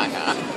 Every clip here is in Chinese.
あ か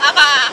爸爸。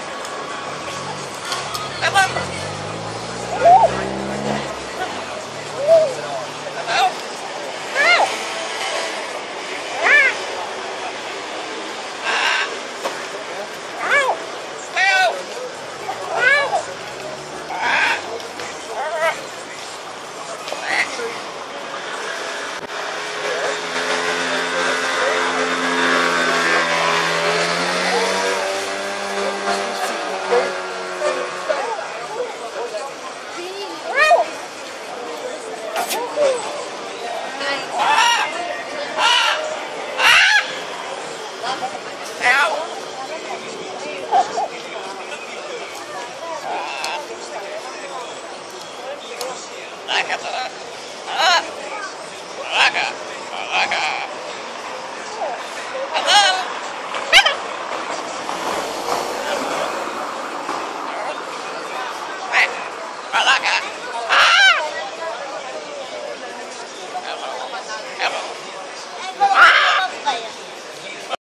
Remember.